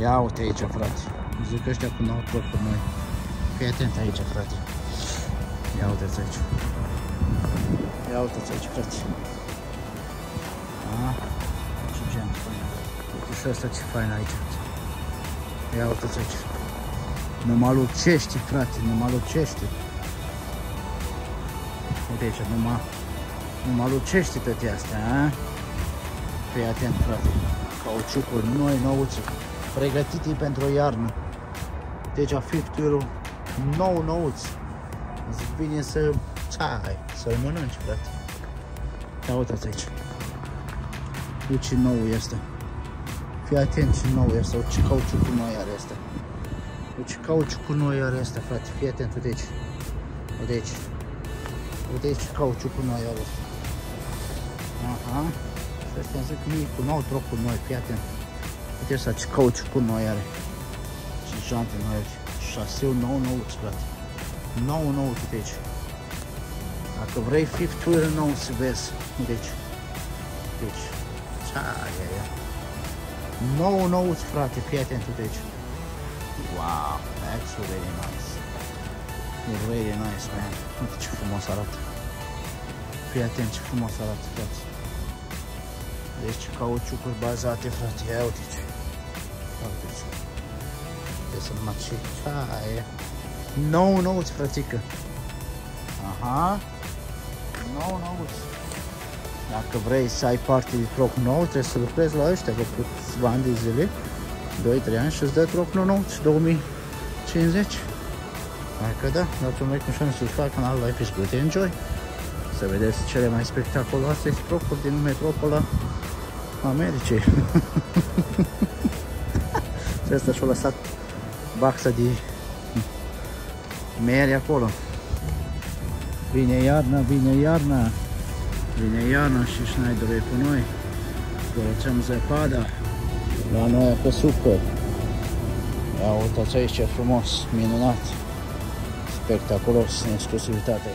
Ia uite aici, frate. Zic ăștia când au tropuri noi. Fii atent aici, frate. Ia uite-ți aici. Ia uite-ți aici, frate. A? Ce gen fain. Uite și ăsta ce fain aici. Ia uite-ți aici. Numai lucești, frate, numai lucești. Uite aici, numai, numai lucești toate astea, a? Fii atent, frate. Cauciucuri noi, nouți, pregătite pentru o iarnă. Deci a fifturilor nou nouți. Zic bine să țai, să-l mănânci, frate. Ia uitați aici. Uite ce nou este. Fii atent ce nou este, uite ce cauciucul noi are asta. Uite ce cauciucul noi are asta, frate. Fii atent, uite aici. Uite aici. Uite aici ce cauciucul noi are asta. Aha. Și astea zic mie cu nou tropul noi, fii atent. Uite asta ce cauciucul noi are. Ce jante noi aici. Șaseu nou nou, frate. Nou nou, uite aici. Dacă vrei fifth wheel nou să vezi. Deci. Deci. Ce aia e. Nou nou, frate, fii atent uite aici. Wow, that's really nice. E really nice, man. Uite ce frumos arată. Fii atent ce frumos arată, frate. Deci cauciucuri bazate, frate. Ia uite ce. Ia uite ce. Trebuie să mă ce. Ce aia e. Nou nouți, frățică. Aha. Nou nouți. Dacă vrei să ai parte de troc nou, trebuie să lucrezi la ăștia de câțiva ani de zile, 2-3 ani și îți dă troc nou nou 2050. Hai că da, dați un like, un share, subscribe canalul Life is Good Enjoy. Să vedeți cele mai spectaculoase trocuri din metropola Americii. și asta și-a lăsat baxa de mere acolo. Vine iarna, vine iarna, vine iarna și Schneider e cu noi. Curățăm zăpada la noi pe super. Ia uitați aici ce frumos, minunat, spectaculos, în exclusivitate.